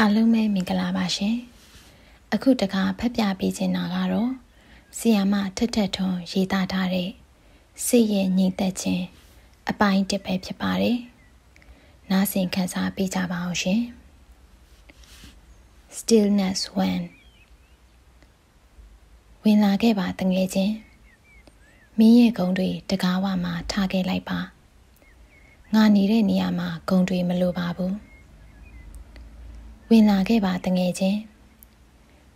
အားလုံးပဲမင်္ဂလာပါရှင်အခုတခါဖတ်ပြပေးခြင်းတာကတော့ဆီယာမထက်ထက်ထွန်းရေးသားထားတဲ့စိတ်ရဲ့ငြိမ်သက်ခြင်းအပိုင်းတစ်ပဲဖြစ်ပါတယ်နားဆင်ခန်းစားပေးကြပါအောင်ရှင် Stillness when ဝင်လာခဲ့ပါတငယ်ချင်းမင်းရဲ့ဂုံတွေတကားဝမှာထားခဲ့လိုက်ပါငါနေတဲ့နေရာမှာဂုံတွေမလိုပါဘူး ဝင်လာခဲ့ပါတငယ်ချင်း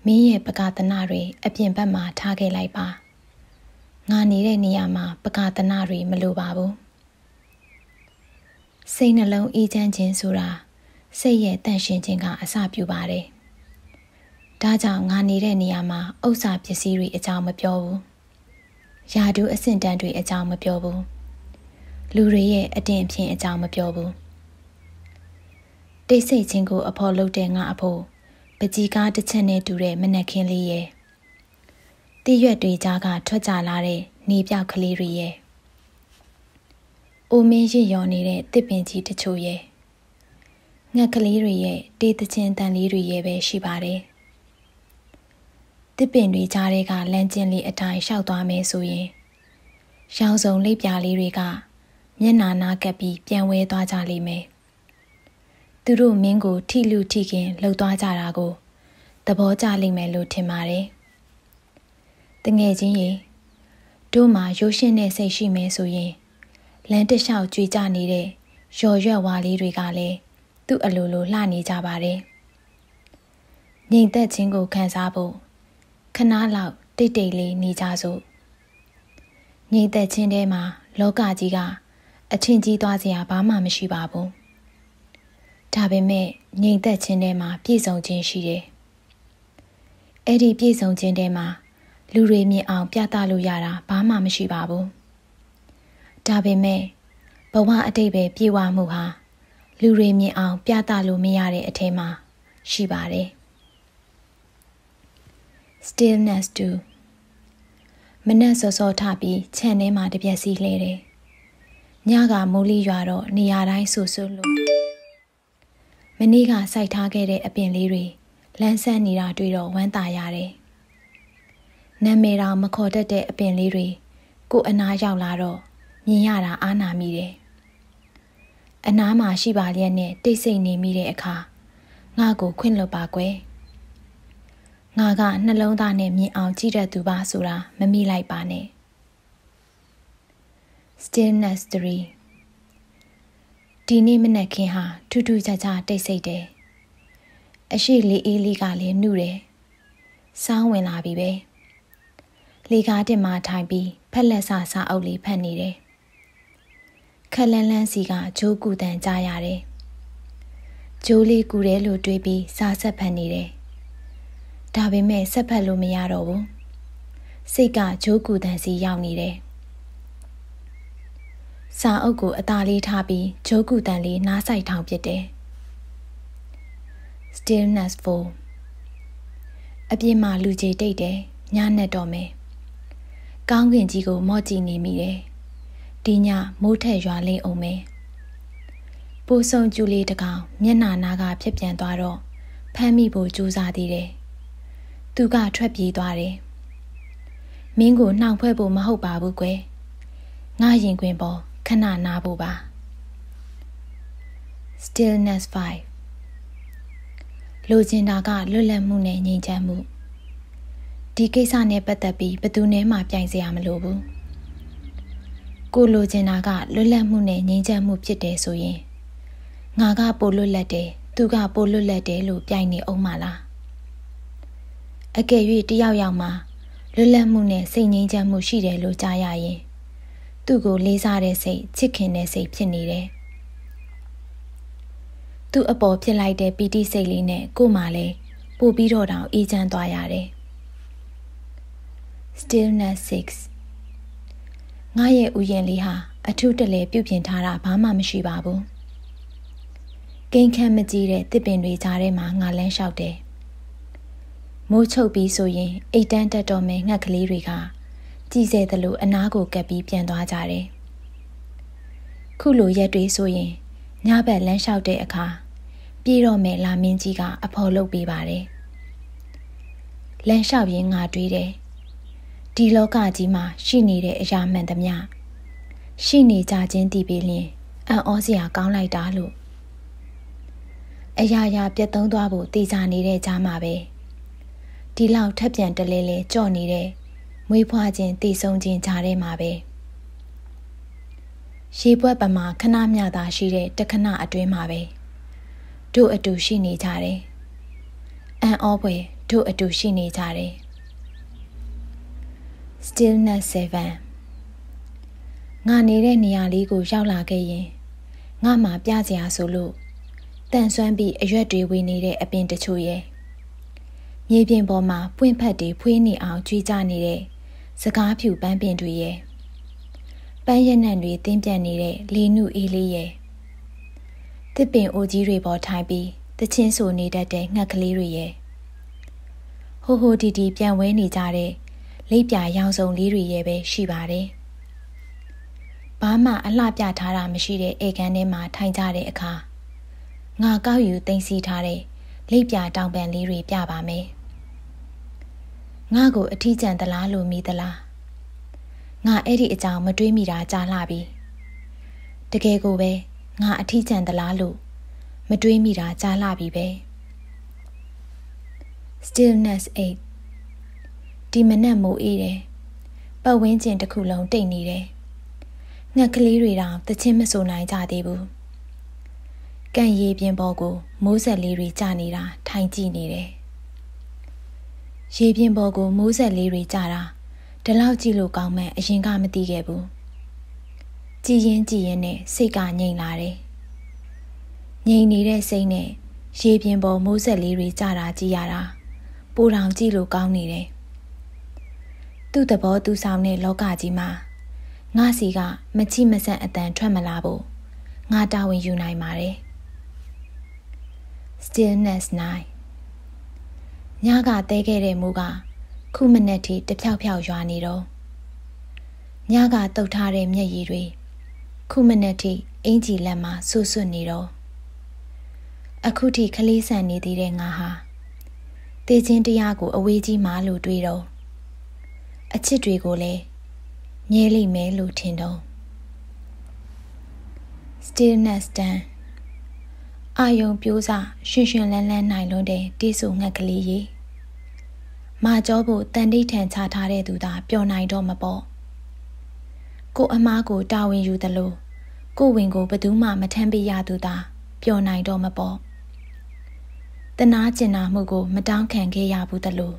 မင်းရဲ့ပကာသနာတွေအပြင်ဘက်မှာထားခဲ့လိုက်ပါငါနေတဲ့နေရာမှာပကာသနာတွေမလိုပါဘူးစိတ်နှလုံးအေးချမ်းခြင်းဆိုတာစိတ်ရဲ့တန့်ရှင်းခြင်းကအစပြုပါတယ်ဒါကြောင့်ငါနေတဲ့နေရာမှာဥစ္စာပစ္စည်းတွေအကြောင်းမပြောဘူးယာဒူးအဆင့်တန်းတွေအကြောင်းမပြောဘူးလူတွေရဲ့အတင်အဖြစ်အကြောင်းမပြောဘူး တိတ်ဆိတ်ခြင်းကိုအဖို့လုပ်တဲ့ငါအဖို့ပကြီးကားတစ်ချက်နဲ့တူတဲ့မနက်ခင်းလေးရဲ့တည့်ရွက်တွေကြားကထွက်ကြလာတဲ့နေပြောက်ကလေးတွေရဲ့အိုမင်းရစ်ရော်နေတဲ့တစ်ပင်ကြီးတချို့ရဲ့ငှက်ကလေးတွေရဲ့တေးသချင်းတန်လေးတွေရဲ့ပဲရှိပါတယ်တစ်ပင်တွေကြားထဲကလမ်းကျင်းလေးအတိုင်းရှောက်သွားမယ်ဆိုရင်ရောင်စုံလိပ်ပြာလေးတွေကမျက်နာနာကပ်ပြီးပြန်ဝဲသွားကြလိမ့်မယ်။ သူတို့မင်းကိုထိလူထိခင်လှုပ်သွားကြတာကိုသဘောကျလိမ့်မယ်လို့ထင်ပါတယ်။တငယ်ချင်းရေတို့မှာရိုးရှင်းတဲ့စိတ်ရှိမယ်ဆိုရင်လမ်းတစ်လျှောက်ကြွေကြနေတဲ့ရော်ရွက်ဝါလေးတွေကလည်းသူ့အလိုလိုလှနေကြပါတယ်။ငြိမ်သက်ခြင်းကိုခံစားဖို့ခဏလောက်တိတ်တိတ်လေးနေကြစို့။ငြိမ်သက်ခြင်းထဲမှာလောကကြီးကအထင်ကြီးသွားစရာဘာမှမရှိပါဘူး ဒါပေမဲ့ငြိမ်သက်ခြင်းထဲမှာပြည့်စုံခြင်းရှိတယ်။အဲ့ဒီပြည့်စုံခြင်းထဲမှာလူတွေမြင်အောင်ပြသလို့ရတာဘာမှမရှိပါဘူး။ဒါပေမဲ့ဘဝအတိတ်ပဲပြေဝမှုဟာလူတွေမြင်အောင် ပြသလို့မရတဲ့အထက်မှာရှိပါတယ်။ stillness to မနက်စောစောထပြီးခြံထဲမှာတပြက်စီလှဲတယ်။ညကမိုးလီရွာတော့နေရာတိုင်းဆူဆူလို့ မနေ့ကစိုက်ထားခဲ့တဲ့အပင်လေးတွေလန်းဆန်းနေတာတွေ့တော့ဝမ်းသာရတယ်။နာမည်တော်မခေါ်တတ်တဲ့အပင်လေးတွေကိုအနားရောက်လာတော့မြင်ရတာအားနာမိတယ်။အနားမှာရှိပါလျက်နဲ့တိတ်ဆိတ်နေမိတဲ့အခါငါ့ကိုခွင့်လွတ်ပါကွယ်။ငါကနှလုံးသားနဲ့မြင်အောင်ကြည့်တတ်သူပါဆိုတာမမိလိုက်ပါနဲ့။ Stillness 3 ဒီနေ့မနက်ခင်းဟာထူးထူးခြားခြားတိတ်ဆိတ်တယ်။အရှိလေးအေးလေးကလည်းနှုတယ်။စောင်းဝင်လာပြီပဲ။လေကားတင်မှထိုင်ပြီးဖက်လက်ဆာစာအုပ်လေးဖတ်နေတယ်။ခက်လန်းလန်းစီကဂျိုးကူတန်ကြားရတယ်။ဂျိုးလေးကူတယ်လို့တွေးပြီးစာဆက်ဖတ်နေတယ်။ဒါပေမဲ့ဆက်ဖတ်လို့မရတော့ဘူး။စိတ်ကဂျိုးကူတန်စီရောက်နေတယ်။ စာအုပ်ကိုအသာလေးထားပြီးဂျိုးကူတန်လေးနားဆိုင်ထောင်ပစ်တယ်။ Stillness 4အပြင်မှာလူကြီးတိတ်တယ်ညနဲ့တော့မယ်။ကောင်းကင်ကြီးကိုမော့ကြည့်နေမိတယ်။ဒီညမိုးထက်ရွာလိမ့်အောင်မယ်။ပိုးဆုံကျူလေးတကောင်မျက်နာနာကဖြစ်ပြန်သွားတော့ဖမ်းမိဖို့ကြိုးစားသေးတယ်။သူကထွက်ပြေးသွားတယ်။မင်းကိုနှောင်ဖွဲ့ဖို့မဟုတ်ပါဘူးကွယ်။ငါရင်ခွင်ပေါ် ခဏနားဖို့ပါ stillness 5လိုချင်တာကလွတ်လပ်မှုနဲ့ငြိမ်ချမ်းမှုဒီကိစ္စနဲ့ပတ်သက်ပြီးဘယ်သူနဲ့မှပြိုင်စရာမလိုဘူးကိုလိုချင်တာကလွတ်လပ်မှုနဲ့ငြိမ်ချမ်းမှုဖြစ်တယ်ဆိုရင်ငါကပိုလွတ်လပ်တယ်သူကပိုလွတ်လပ်တယ်လို့ပြိုင်နေအောင်မလားအကယ်၍တယောက်ယောက်မှာလွတ်လပ်မှုနဲ့စိတ်ငြိမ်းချမ်းမှုရှိတယ်လို့ကြားရရင် သူ့ကိုလေးစားတဲ့စိတ်ချစ်ခင်တဲ့စိတ်ဖြစ်နေတယ်။သူ့အပေါ်ဖြစ်လိုက်တဲ့ပီတိစိတ်လေးနဲ့ကို့မှာလည်းပို့ပြီးတော့တောင်အေးချမ်းသွားရတယ်။ Stillness 6ငါရဲ့ဥယျာဉ်လေးဟာအထုတလဲပြုတ်ပြင်ထားတာဘာမှမရှိပါဘူး။ကိန်းခန့်မကြီးတဲ့တစ်ပင်တွေကြားထဲမှာငါလန်းလျှောက်တယ်။မိုးချုပ်ပြီးဆိုရင်အိတ်တန်းတက်တော်မဲ့ငှက်ကလေးတွေက ကြည်စဲသလိုအနားကိုကပ်ပြီးပြန်သွားကြတယ်။ခုလိုရက်တွေဆိုရင်ညဘက်လမ်းလျှောက်တဲ့အခါပပြေးတော့မယ်လာမင်းကြီးကအဖော်လုပ်ပေးပါတယ်လမ်းလျှောက်ရင်းငါတွေးတယ်ဒီလောကကြီးမှာရှိနေတဲ့အရာမှန်သမျှရှိနေကြခြင်းတည်ပြီးလျင်အံ့ဩစရာကောင်းလိုက်တာလို့အရာရာပြတ်သုံးသွားဖို့တေချာနေတဲ့ကြားမှာပဲဒီလောက်ထက်ပြန်တလဲလဲကြော့နေတဲ့ မွေးဖွားခြင်းတည်ဆုံးခြင်းကြားထဲမှာပဲရေပွဲပမာခဏမျှသာရှိတဲ့တခဏအတွင်းမှာပဲတို့အတူရှိနေကြတယ်အံ့ဩဖွယ်တို့အတူရှိနေကြတယ် stillness 7ငါနေတဲ့နေရာလေးကိုရောက်လာခဲ့ရင်ငါမှပြစရာဆိုလို့တန်ဆွမ်းပြီးအရွက်တွေဝေနေတဲ့အပင်တချို့ရဲ့မြေပြင်ပေါ်မှာပွင့်ဖက်တွေဖွေးနေအောင်ကြွေးကြနေတဲ့ စကားဖြူပန်းပင်တွေရဲ့ပန်းရနံ့တွေတင်းပြန့်နေတဲ့လေနုအေးလေးရဲ့တစ်ပင်အိုကြီးတွေပေါ်ထိုင်ပြီးတချင်းဆိုနေတတ်တဲ့ငှက်ကလေးတွေရဲ့ဟိုဟိုတီတီပြန်ဝဲနေကြတဲ့လိပ်ပြရောင်စုံလေးတွေရဲ့ပဲရှိပါတယ်ဘာမှအလှပြထားတာမရှိတဲ့ဧကန်ထဲမှာထိုင်ကြတဲ့အခါငါကောက်ယူတင်စီထားတဲ့လိပ်ပြတောင်ပံလေးတွေပြပါမယ် ငါကိုအထီးကျန်သလားလို့မိသလားငါအဲ့ဒီအကြောင်းမတွေးမိတာကြာလှပြီတကယ်ကိုပဲငါအထီးကျန်သလားလို့မတွေးမိတာကြာလှပြီပဲ stillness 8ဒီမနက်မိုးအေးတယ်ပတ်ဝန်းကျင်တစ်ခုလုံးတိတ်နေတယ်ငှက်ကလေးတွေတောင်တချင်းမဆိုနိုင်ကြသေးဘူးကန့်ရေပြင်ပေါ်ကိုမိုးဆက်လေးတွေကျနေတာထိုင်ကြည့်နေတယ် ရေပြင်ပေါ်ကိုမိုးဆက်လေးတွေကျတာဒီလောက်ကြည့်လို့ကောင်းမှအရင်ကမသိခဲ့ဘူးကြည်ရင်ကြည်ရင်နဲ့စိတ်ကငြိမ်လာတယ်ငြိမ်နေတဲ့စိတ်နဲ့ရေပြင်ပေါ်မိုးဆက်လေးတွေကျတာကြည့်ရတာပိုတောင်ကြည့်လို့ကောင်းနေတယ်သူ့သဘောသူဆောင်တဲ့လောကကြီးမှာငါစီကမချိမဆန့်အတန်ထွက်မလာဖို့ငါတာဝန်ယူနိုင်ပါတယ် stillness 9 ညကတဲခဲ့တဲ့မူကခုမနက်ထိတဖြောက်ဖြောက်ရွာနေတော့ညကတုတ်ထားတဲ့မျက်ရည်တွေခုမနက်ထိအင်ကြီးလက်မှာဆူဆွနေတော့အခုထိခလေးဆန်နေသေးတဲ့ငါဟာတေချင်းတရားကိုအဝေးကြီးမှလို့တွေးတော့အချစ်တွေကိုလည်းမြဲလိမ့်မယ်လို့ထင်တော့ stillness တန် အာယုံပြိုးစားရှင်ရှင်လန်းလန်းနိုင်လွန်းတဲ့တေးဆူငှက်ကလေးကြီးမာကြောဖို့တန်တိထန်ချထားတဲ့သူသာပျော်နိုင်တော့မပေါ့ကိုအမားကိုတာဝန်ယူသလိုကိုဝင်ကိုဘသူမှမထမ်းပေးရသူသာပျော်နိုင်တော့မပေါ့တနာကျင်နာမှုကို မတောင်းခံခဲ့ရဘူးသလို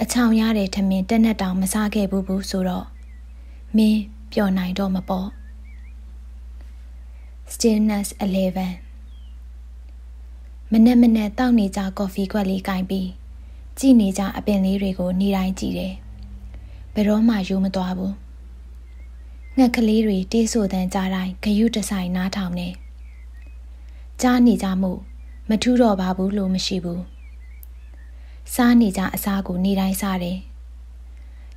အချောင်ရတဲ့ထမင်းတက်နဲ့တောင်မစားခဲ့ဘူးဘူးဆိုတော့မင်းပျော်နိုင်တော့မပေါ့ stillness 11 မနေ့မနေ့တောက်နေကြကော်ဖီခွက်လေးကင်ပြီးကြည့်နေကြအပင်လေးတွေကိုနေတိုင်းကြည့်တယ်ဘယ်တော့မှယူမသွားဘူးငှက်ကလေးတွေတေးဆိုတန်းကြားတိုင်းဂယုတဆိုင်နားထောင်နေကြားနေကြမှုမထူးတော့ပါဘူးလို့မရှိဘူးစားနေကြအစားကိုနေတိုင်းစားတယ်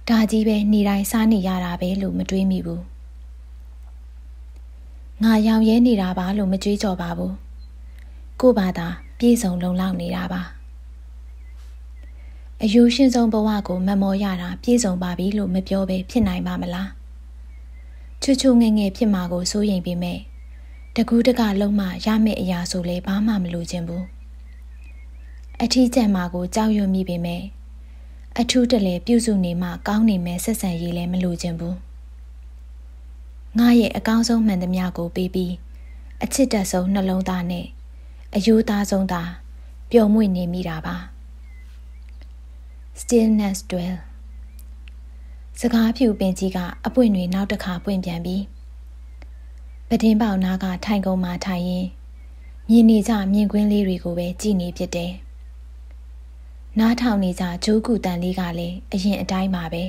ဒါကြီးပဲနေတိုင်းစားနေရတာပဲလို့မတွေးမိဘူးငါရောင်ရဲနေတာပါလို့မကြွေးကြော်ပါဘူးကို့ဘာသာ ပြေဆုံးလုံလောက်နေတာပါအယူရှင်ဆုံးဘဝကိုမမော်ရတာပြေဆုံးပါပြီလို့မပြောဘဲဖြစ်နိုင်ပါမလားချွချွငယ်ငယ်ဖြစ်မှာကိုစိုးရိမ်ပေမဲ့တကူးတကလုံးမှရမယ့်အရာဆိုလဲဘာမှမလိုချင်ဘူးအထီးကျန်မှာကိုကြောက်ရွံ့မိပေမဲ့အထူးတလဲပြုစုနေမှကောင်းနေမဲ့ဆက်ဆံရေးလည်းမလိုချင်ဘူးငါရဲ့အကောင်းဆုံးမှန်သမျှကိုပေးပြီးအချစ်တက်ဆုံးနှလုံးသားနဲ့ အယိုးသားဆုံးသာပျော်မွေ့နေမိတာပါ stillness dwell စကားဖြူပင်ကြီးကအပွင့်တွေနောက်တစ်ခါပွင့်ပြန်ပြီးပတင်းပေါက်နားကထိုင်ကုန်မှထိုင်ရင်မြင်နေကြမြင်ကွင်းလေးတွေကိုပဲကြည်နေဖြစ်တယ်နားထောင်နေကြဂျိုးကူတန်လေးကလည်းအရင်အတိုင်းပါပဲ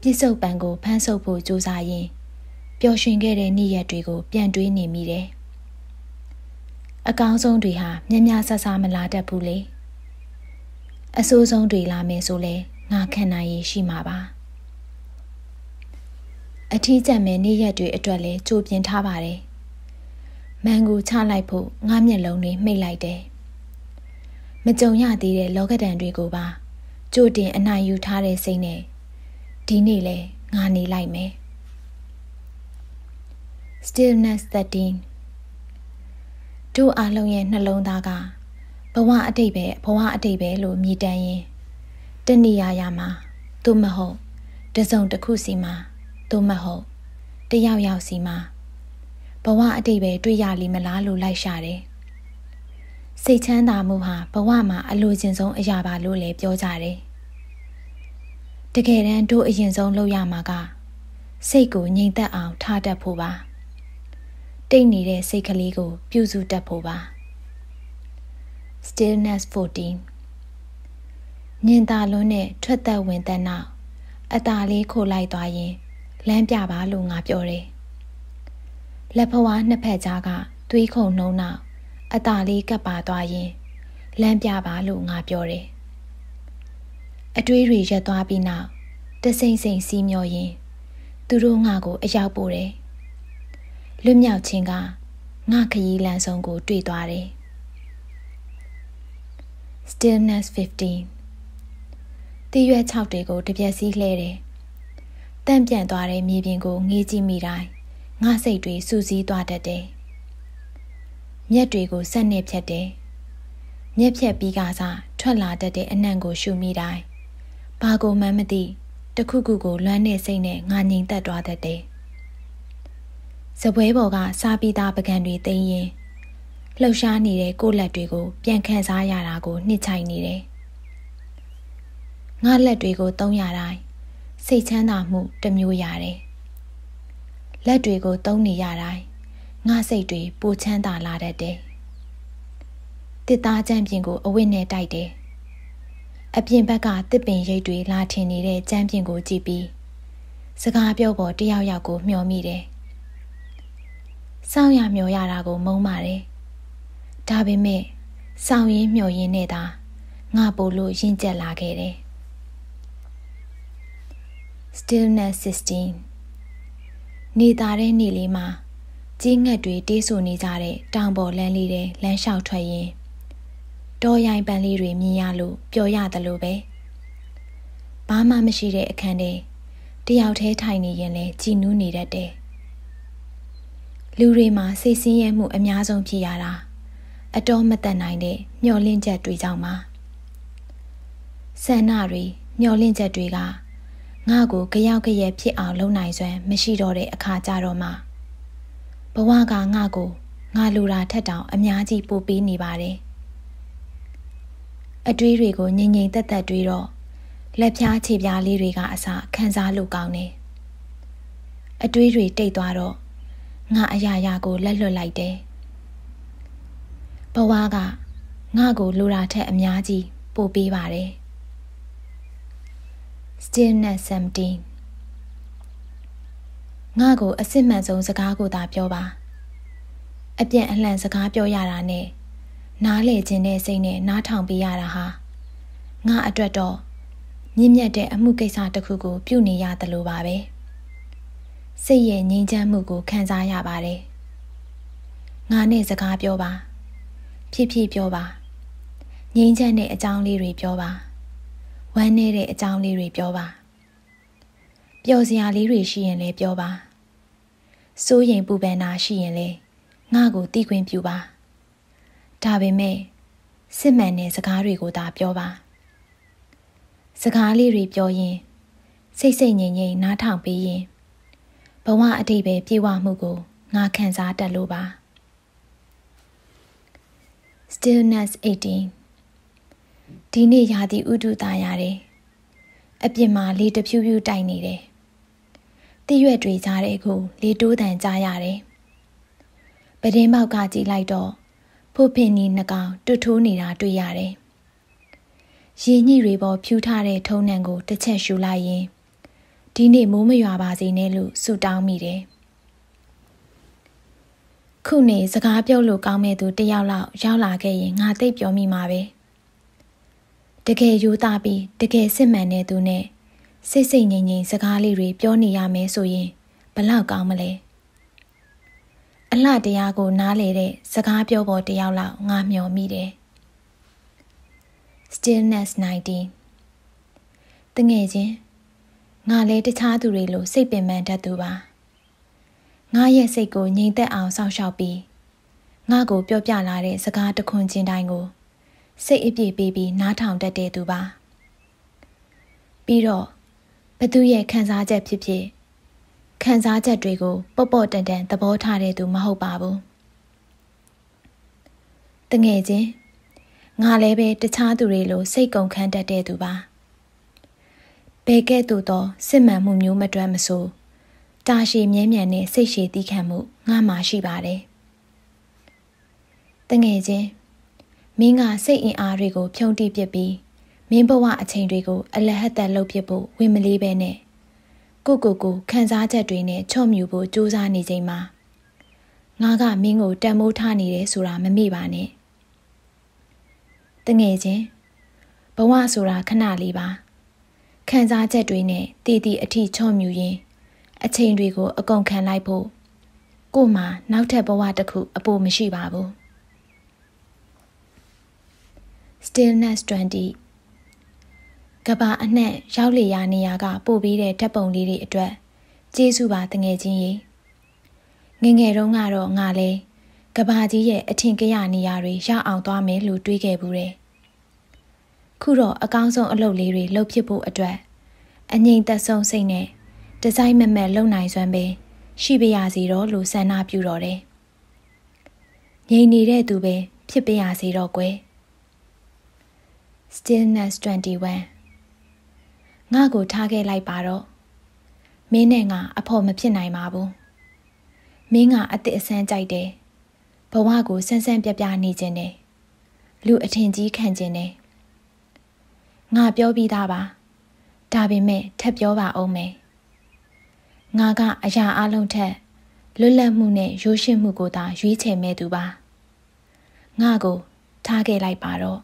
ပြစ်စုံပံကိုဖမ်းဆုပ်ဖို့ကြိုးစားရင်းပျော်ရွှင်ခဲ့တဲ့နေ့ရက်တွေကိုပြန်တွေးနေမိတယ် အကောင်းဆုံးတွေဟာမြများဆဆမလာတတ်ဘူးလေအဆိုးဆုံးတွေလာမယ်ဆိုလဲငါခံနိုင်ရရှိမှာပါအထီးကျန်မဲ့နေ့ရက်တွေအတွက်လည်းကြိုပြင်ထားပါတယ်မန်ကိုချလိုက်ဖို့ငါမျက်လုံးတွေမှိတ်လိုက်တယ်မကြုံရသေးတဲ့လောကဒဏ်တွေကိုပါကြိုတင်အနိုင်ယူထားတဲ့စိတ်နဲ့ဒီနေ့လဲငါနေလိုက်မယ် Stillness 13 တို့အားလုံးရဲ့နှလုံးသားကဘဝအတိတ်ပဲဘဝအတိတ်ပဲလို့မြည်တမ်းရင်တဏှာရမှာသို့မဟုတ်တစုံတစ်ခုစီမှာသို့မဟုတ်တယောက်ယောက်စီမှာဘဝအတိတ်ပဲတွေ့ရလိမလားလို့လိုက်ရှာတယ်စိတ်ချမ်းသာမှုဟာဘဝမှာအလိုချင်ဆုံးအရာပါလို့လည်းပြောကြတယ်တကယ်တမ်းတို့အရင်ဆုံးလုပ်ရမှာကစိတ်ကိုငြိမ်သက်အောင်ထားတတ်ဖို့ပါ တိတ်နေတဲ့စိတ်ကလေးကိုပြုစုတတ်ဖို့ပါ Stillness 14ညင်သာလွန်းနဲ့ထွက်သက်ဝင်သက်နောက်အตาလေးခိုလိုက်သွားရင်လမ်းပြပါလို့ငါပြောတယ်လက်ဖွားနှစ်ဖက်ကြားကသွေးခုန်နှုံနောက်အตาလေးကပ်ပါသွားရင်လမ်းပြပါလို့ငါပြောတယ်အတွေးတွေရက်သွားပြီးနောက်တစိမ့်စိမ့်စီးမျောရင်သူတို့ငါကိုအရောက်ပို့တယ် လွတ်မြောက်ခြင်းကငါခရီးလမ်းဆုံးကိုတွေ့သွားတယ် Stillness 15တည်ရွက်6တွေကိုတပြက်စီးလှဲတယ်တန့်ပြန့်သွားတဲ့မြေပြင်ကိုငေးကြည့်မိတိုင်းငါစိတ်တွေစူးစီးသွားတတ်တယ်မျက်တွေကိုဆက်နစ်ဖြတ်တယ်မျက်ဖြတ်ပြီးကစားထွက်လာတတ်တဲ့အနံ့ကိုရှုမိတိုင်းဘာကိုမှမသိတခုခုကိုလွမ်းနေစိတ်နဲ့ငါငြိမ်သက်သွားတတ်တယ် စပွဲပေါ်ကစားပြီးသားပကံတွေသိမ်းရင်လှုပ်ရှားနေတဲ့ကိုယ်လက်တွေကို ပြန်ခန်းစားရတာကိုနှစ်ချိုင်နေတယ်။ငါလက်တွေကိုသုံးရတိုင်းစိတ်ချမ်းသာမှုတစ်မျိုးရတယ်။လက်တွေကိုသုံးနေရတိုင်းငါစိတ်တွေပိုချမ်းသာလာတတ်တယ်။တစ်သားကြမ်းပြင်ကိုအဝတ်နဲ့တိုက်တယ်။အပြင်ဘက်ကတစ်ပင်ရိပ်တွေလာထင်နေတဲ့ကြမ်းပြင်ကိုကြည့်ပြီးစကားပြောပေါ်တယောက်ယောက်ကိုမျှော်မိတယ်။ စောင့်ရမျှော်ရတာကိုမုန်းပါတယ်။ဒါပေမဲ့စောင့်ရင်းမျှော်ရင်းနဲ့သာငါပို့လို့ရင့်ကျက်လာခဲ့တယ်။ Stillness 16နေသားတဲ့နေ့လေးမှာကြီးငှက်တွေတေးဆူနေကြတဲ့တောင်ပေါ်လမ်းလေးတဲ့လမ်းလျှောက်ထွက်ရင်တောရိုင်းပန်းလေးတွေမြင်ရလို့ပျော်ရတယ်လို့ပဲဘာမှမရှိတဲ့အခန်းထဲတယောက်တည်းထိုင်နေရင်လည်းကြည်နူးနေတတ်တယ် လူတွေမှာစိတ်ဆင်းရဲမှုအများဆုံးဖြစ်ရတာအတော်မတန်နိုင်တဲ့မျောလင့်ချက်တွေကြောင့်ပါဆန္ဒတွေမျောလင့်ချက်တွေကငါ့ကိုကြောက်ကြရဲဖြစ်အောင်လုပ်နိုင်စွမ်းမရှိတော့တဲ့အခါကြတော့မှဘဝကငါ့ကိုငါလူတာထက်တောင်အများကြီးပိုပေးနေပါတယ်အတွေးတွေကိုငြိမ်ငြိမ်သက်သက်တွေးတော့လက်ဖြားခြေပြားလေးတွေကအစခံစားလို့ကောင်းတယ်အတွေးတွေတိတ်သွားတော့ ငါအရာရာကိုလက်လွတ်လိုက်တယ်ဘဝကငါကိုလိုတာထက်အများကြီးပို့ပေးပါတယ် Stillness 17ငါကိုအစစ်မှန်ဆုံးစကားကိုသာပြောပါအပြည့်အလှန်စကားပြောရတာနဲ့နားလေခြင်းတဲ့စိတ်နဲ့နားထောင်ပေးရတာဟာငါအတွက်တော့မြင့်မြတ်တဲ့အမှုကိစ္စတစ်ခုကိုပြုနေရတယ်လို့ပါပဲ။ စိတ်ရဲ့ငြိမ်းချမ်းမှုကိုခံစားရပါတယ်။ငါနဲ့စကားပြောပါ။ဖြစ်ဖြစ်ပြောပါ။ငြိမ်းချမ်းတဲ့အကြောင်းလေးတွေပြောပါ။ဝမ်းနည်းတဲ့အကြောင်းလေးတွေပြောပါ။ပျော်စရာလေးတွေရှိရင်လည်းပြောပါ။စိုးရင်ပူပန်တာရှိရင်လည်းငါ့ကိုတီးခွင့်ပြုပါ။ဒါပေမဲ့စစ်မှန်တဲ့စကားတွေကိုသာပြောပါ။စကားလေးတွေပြောရင်စိတ်စိတ်ငြိမ်ငြိမ်နားထောင်ပေးရင် ဘဝအတိတ်ပဲပြေဝမှုကိုငါခံစားတတ်လို့ပါ Stillness 18ဒီနေ့ရာသီဥတုသားရတယ်အပြင်မှာလေတဖြူးဖြူးတိုက်နေတယ်တရွက်တွေကြားတဲ့အခုလေတိုးတန်ကြားရတယ်ပဒင်းပေါက်ကကြည့်လိုက်တော့ဖို့ဖင်နီနှကောင်တွတ်ထိုးနေတာတွေ့ရတယ်ရေညှိတွေပေါ်ဖြူထားတဲ့ထုံနှံကိုတစ်ချက်ရှူလိုက်ရင် ဒီနေ့မိုးမရွာပါစေနဲ့လို့ဆုတောင်းမိတယ်။ခုနေစကားပြောလို့ကောင်းမဲ့သူတယောက်လောက်ရောက်လာခဲ့ရင်ငါသိပြောမိမှာပဲ။တကယ်ယူသားပြီးတကယ်စစ်မှန်တဲ့သူနဲ့စိတ်စိတ်ငြိမ်ငြိမ်စကားလေးတွေပြောနေရမယ်ဆိုရင်ဘလောက်ကောင်းမလဲ။အလှတရားကိုနားလေတဲ့စကားပြောပေါ်တယောက်လောက်ငါမျောမိတယ် Stillness 19တငယ်ချင်း ငါလည်းတခြားသူတွေလိုစိတ်ပင်ပန်းတတ်သူပါငါရဲ့စိတ်ကိုငြိမ်သက်အောင်စောင့်ရှောက်ပြီးငါကိုပြောပြလာတဲ့စကားတခွန်းချင်းတိုင်းကိုစိတ်အပြည့်ပေးပြီးနားထောင်တတ်တဲ့သူပါပြီးတော့ဘသူရဲ့ခံစားချက်ဖြစ်ဖြစ်ခံစားချက်တွေကိုပေါ့ပေါ့တန်တန်သဘောထားတဲ့သူမဟုတ်ပါဘူးတငယ်ချင်းငါလည်းပဲတခြားသူတွေလိုစိတ်ကုန်ခန်းတတ်တဲ့သူပါ ဘယ်ကဲ့သို့သောစစ်မှန်မှုမျိုးမတွက်မဆိုးတာရှည်မြဲမြံတဲ့စိတ်ရှည်သီးခံမှုငါမှရှိပါတယ်တငယ်ချင်းမင်းကစိတ်အင်အားတွေကို ဖြုံးတိပစ်ပြီးမင်းဘဝအချိန်တွေကိုအလဟတ်တက်လုပ်ပစ်ဖို့ဝင်မလေးပဲနဲ့ကိုကိုကိုခံစားချက်တွေနဲ့ချော့မြူဖို့ကြိုးစားနေချိန်မှာငါကမင်းကိုတန်မိုးထားနေတယ်ဆိုတာမမေ့ပါနဲ့တငယ်ချင်းဘဝဆိုတာခဏလေးပါ ခံစားချက်တွေနဲ့တည်တည်အထိချော့မြူရင်အချိန်တွေကိုအကုန်ခံလိုက်ဖို့ကို့မှာနောက်ထပ်ဘဝတစ်ခုအပိုမရှိပါဘူး Stillness 20ကဘာအနှံ့ရောက်လေရာနေရာက ပို့ပြီးတဲ့ဓာတ်ပုံလေးတွေအတွက်ကျေးဇူးပါတငယ်ချင်းရေငငယ်တုန်းကတော့ငါလဲကဘာကြီးရဲ့အထင်ကရနေရာတွေရအောင်သွားမယ်လို့တွေးခဲ့ဘူးတယ် ခုတော့အကောင်းဆုံးအလုပ်လေးတွေလုပ်ဖြစ်ဖို့အတွက်အငြိမ်သက်ဆုံးစိတ်နဲ့ဒီဇိုင်းမမက်လုံနိုင်စွမ်းပဲရှိပါရစီတော့လို့ဆန္ဒပြုတော့တယ်ငြိမ်နေတဲ့သူပဲဖြစ်ပါရစီတော့ကွယ် Stillness 21ငါ့ကိုထားခဲ့လိုက်ပါတော့မင်းနဲ့ငါအဖို့မဖြစ်နိုင်ပါဘူးမင်းကအစ်စ်အဆန်းကြိုက်တယ်ဘဝကိုဆန်းဆန်းပြပြနေခြင်းတယ်လူအထင်ကြီးခံခြင်းတယ် ငါပြောပြီးသားပါဒါပေမဲ့ထပ်ပြောပါအောင်မယ်ငါကအရာအလုံးထက်လွတ်လပ်မှုနဲ့ရိုးရှင်းမှုကိုသာရွေးချယ်မဲ့သူပါငါကိုထားခဲ့လိုက်ပါတော့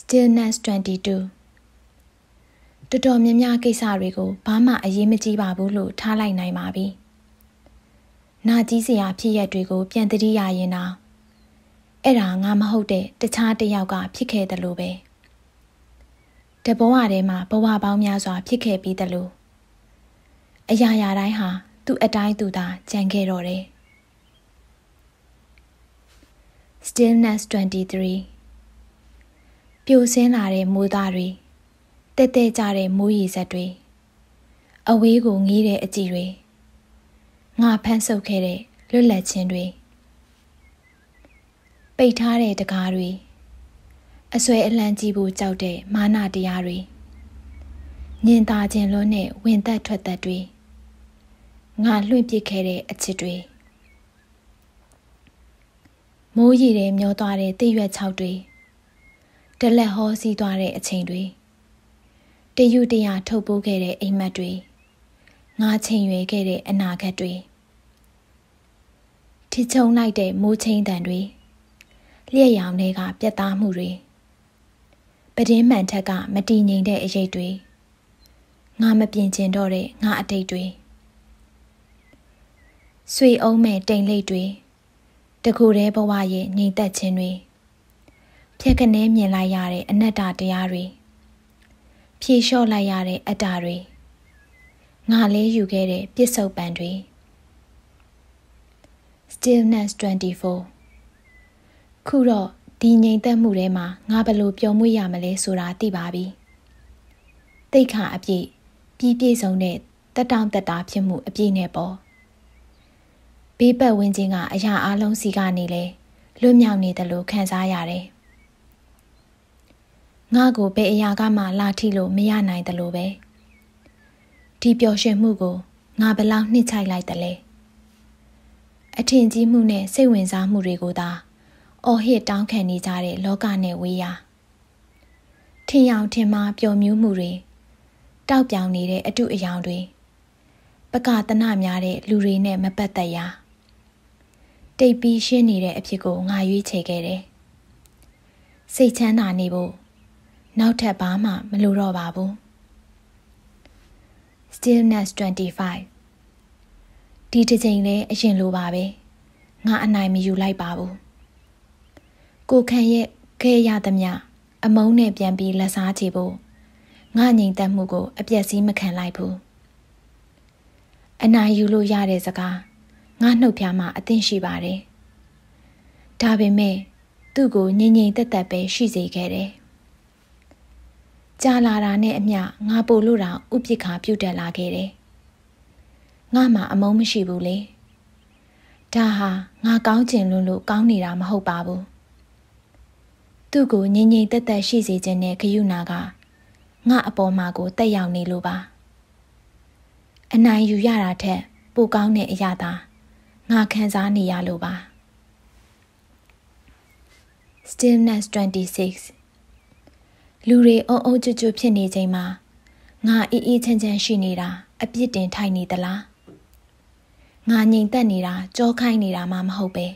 Stillness 22တော်တော်များများကိစ္စတွေကိုဘာမှအရေးမကြီးပါဘူးလို့ထားလိုက်နိုင်ပါပြီ။နာကြီးစရာဖြစ်ရက်တွေကိုပြန်တတိရရင်တော့ အဲ့ဒါငါမဟုတ်တဲ့တခြားတစ်ယောက်ကဖြစ်ခဲ့တယ်လို့ပဲ။တဘဝထဲမှာဘဝပေါင်းများစွာဖြစ်ခဲ့ပြီးတယ်လို့အရာရာတိုင်းဟာသူ့အတိုင်းသူသာကြံခဲ့တော့တယ်။ Stillness 23ပြိုဆင်းလာတဲ့မိုးသားတွေတက်တက်ကြတဲ့မိုးရေစက်တွေအဝေးကိုငေးတဲ့အကြည့်တွေငါဖမ်းဆုပ်ခဲ့တဲ့လွတ်လပ်ခြင်းတွေ ပိတ်ထားတဲ့တကားတွေအဆွဲအလန့်ကြီးဖို့ကြောက်တဲ့မာနတရားတွေညင်သာခြင်းလွန်းတဲ့ဝင်သက်ထွက်သက်တွေငါလွင့်ပစ်ခဲ့တဲ့အချစ်တွေမိုးရီတွေမျောသွားတဲ့တိရွက်ချောက်တွေတလက်ဟောစီးသွားတဲ့အချိန်တွေတယူတရထုတ်ပိုးခဲ့တဲ့အိမ်မက်တွေငါချိန်ရွယ်ခဲ့တဲ့အနာဂတ်တွေထိချုံလိုက်တဲ့မိုးချင်းတန်တွေ လျက်ရောင်တွေကပြတ်သားမှုတွေပဒင်းမှန်ထက်ကမတည်ငြိမ်တဲ့အရေးတွေငါမပြင်ကျင်တော့တဲ့ငါအတိတ်တွေဆွေအောင်မဲ့တိမ်လိပ်တွေတကူတဲ့ဘဝရဲ့ငြိမ်သက်ခြင်းတွေဖြက်ကနေမြင်လိုက်ရတဲ့အနတ္တတရားတွေဖြေလျှော့လိုက်ရတဲ့အတ္တတွေငါလေးယူခဲ့တဲ့ပြစ္ဆုတ်ပံတွေ Stillness 24 ခုတော့ဒီငြိမ်သက်မှုထဲမှာငါဘလို့ပျော်မွေ့ရမလဲဆိုတာသိပါပြီတိတ်ခါအပြည့်ပြီးပြည့်စုံတဲ့တက်တောင့်တက်တာဖြစ်မှုအပြည့်နဲ့ပေါ့ဘေးပတ်ဝန်းကျင်ကအရာအလုံးစီကနေလဲလွတ်မြောက်နေတယ်လို့ခံစားရတယ်ငါကိုဘယ်အရာကမှလာထိလို့မရနိုင်တယ်လို့ပဲဒီပျော်ရွှင်မှုကိုငါဘလောက်နှစ်ချိုက်လိုက်တယ်လဲအထင်ကြီးမှုနဲ့စိတ်ဝင်စားမှုတွေကိုသာ အော်ဟစ်တောင်းခံနေကြတဲ့လောကနဲ့ဝေးရာထင်ရောင်ထင်မှားပျော်မြူးမှုတွေတောက်ပြောင်နေတဲ့အတုအယောင်တွေပကတနများတဲ့လူတွေနဲ့မပတ်သက်ရာတိတ်ပြီးရှင်းနေတဲ့အဖြစ်ကိုငါရွေးချယ်ခဲ့တယ်စိတ်ချမ်းသာနေဖို့နောက်ထပ်ဘာမှမလိုတော့ပါဘူး Stillness 25ဒီတစ်ချိန်လဲအရင်လိုပါပဲငါအနိုင်မယူလိုက်ပါဘူး ကိုခန့်ရဲ့ခဲရသမျှအမုန်းနဲ့ပြန်ပြီးလက်စားချေဖို့ငါငြိမ်သက်မှုကို အပြက်စီးမခံလိုက်ဘူးအနိုင်ယူလို့ရတဲ့စကားငါနှုတ်ဖျားမှာအသင့်ရှိပါတယ်ဒါပေမဲ့သူ့ကိုငြိမ်ငြိမ်သက်သက်ပဲရှိစေခဲ့တယ်ကြာလာတာနဲ့အမျှငါပို့လို့တောင်ဥပိ္ပခါပြုတ်တက်လာခဲ့တယ်ငါမှအမုန်းမရှိဘူးလေဒါဟာငါကောင်းကျင်လွန်းလို့ကောင်းနေတာမဟုတ်ပါဘူး သူ့ကိုငြိမ်ငြိမ်သက်သက်ရှိစေခြင်းနဲ့ဂယုဏကငါအပေါ်မှာကိုတက်ရောက်နေလို့ပါအနိုင်ယူရတာထက် ပိုကောင်းတဲ့အရာသာငါခံစားနေရလို့ပါ Stillness 26လူတွေအုံအုံကျွတ်ကျွတ်ဖြစ်နေချိန်မှာငါအေးအေးချမ်းချမ်းရှိနေတာအပြစ်တင်ထိုက်နေသလားငါငြိမ်သက်နေတာကြောခိုင်းနေတာမှမဟုတ်ပဲ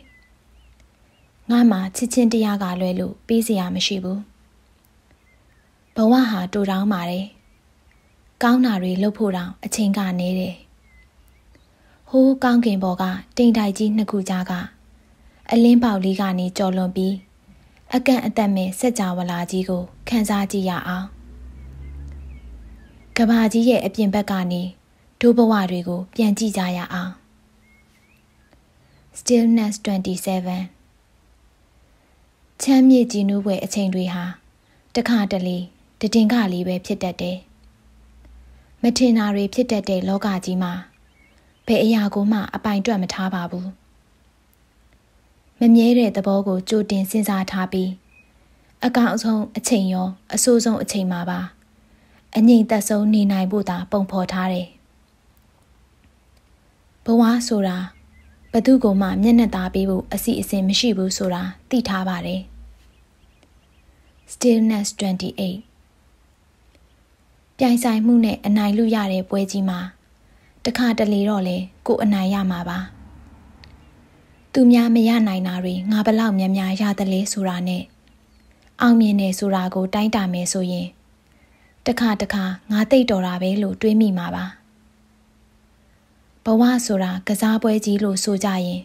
ငါမှချစ်ချင်းတရားကလွဲလို့ပေးစရာမရှိဘူးဘဝဟာတူတောင်းပါတယ်ကောင်းတာတွေလုပ်ဖို့တောင်အချိန်ကနေတယ်ဟိုးကောင်းကင်ဘော်ကတိမ်တိုက်ကြီးနှစ်ခုကြားကအလင်းပေါက်လေးကနေကြော်လွန်ပြီးအကန့်အသတ်မဲ့စက်ကြဝဠာကြီးကိုခန်းစားကြည့်ရအောင်ကဘာကြီးရဲ့အပြင်ဘက်ကနေဒိုးဘဝတွေကို ပြန်ကြည့်ကြရအောင် Stillness 27 ချမ်းမြေ့ကြည်နူးပွဲအချိန်တွေဟာတခါတလေတည်င်္ဂလေးပဲဖြစ်တတ်တယ်မထင်တာတွေဖြစ်တတ်တဲ့လောကကြီးမှာဘယ်အရာကိုမှအပိုင်တွက်မထားပါဘူးမမြဲတဲ့သဘောကိုကြိုတင်စဉ်းစားထားပြီးအကောင်အဆုံးအချိန်ရောအဆိုးဆုံးအချိန်မှာပါအငြိမ်သက်ဆုံးနေနိုင်ဖို့သာပုံဖော်ထားတယ်ဘဝဆိုတာဘသူကမှမျက်နှာသားပေးဖို့အစီအစဉ်မရှိဘူးဆိုတာသိထားပါတယ် Stillness 28ပြိုင်ဆိုင်မှုနဲ့အနိုင်လူရတဲ့ပွဲကြီးမှာတခါတလေတော့လေကိုအနိုင်ရမှာပါသူများမရနိုင်တာတွေငါဘလောက်များများရတယ်လေဆိုတာနဲ့အောင်မြင်နေဆိုတာကိုတိုင်းတာမယ်ဆိုရင်တခါတခါငါသိတော်တာပဲလို့တွေးမိမှာပါဘဝဆိုတာကစားပွဲကြီးလို့ဆိုကြရင်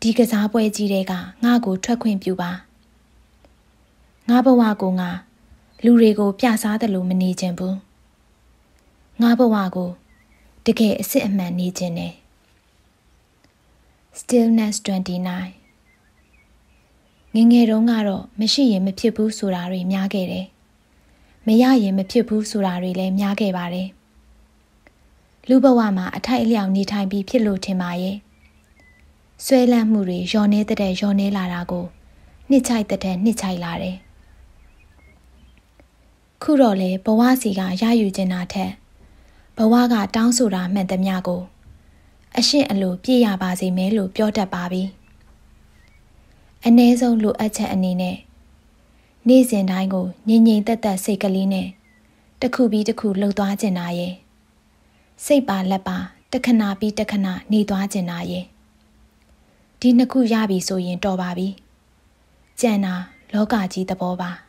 ဒီကစားပွဲကြီးတွေကငါ့ကိုထွက်ခွင့်ပြုပါ ငါဘဝကိုငါလူတွေကို ပြစားတယ်လို့မနေခြင်းဘူးငါဘဝကိုတကယ်အစ်စ်အမှန်နေခြင်းနဲ့ Stillness 29ငငယ်တုန်းကတော့မရှိရင်မဖြစ်ဘူးဆိုတာတွေများခဲ့တယ်။မရရင်မဖြစ်ဘူးဆိုတာတွေလည်းများခဲ့ပါတယ်။လူဘဝမှာအထိုက်အလျောက်နေထိုင်ပြီးဖြစ်လို့ထင်ပါရဲ့။ဆွဲလန့်မှုတွေယောနေတဲ့ယောနေလာတာကိုနှစ်ချိုက်တဲ့နှစ်ချိုက်လာတယ်။ ခုတော့လေဘဝစီကရယူကျင်တာထက်ဘဝကတောင်းဆိုတာမှန်သမျှကို အရှင်းအလိုပြည့်ရပါစေမယ်လို့ပြောတတ်ပါပြီအ ਨੇ ဆုံးလိုအပ်ချက်အနေနဲ့နေ့စဉ်တိုင်းကိုငြိမ်ငြိမ်သက်သက်စိတ်ကလေးနဲ့တစ်ခုပြီးတစ်ခုလှုပ်သွားကျင်တာရဲ့စိတ်ပါလက်ပါတခဏပြီးတခဏနေသွားကျင်တာရဲ့ဒီနှစ်ခုရပြီဆိုရင်တော်ပါပြီကြံတာလောကကြီးသဘောပါ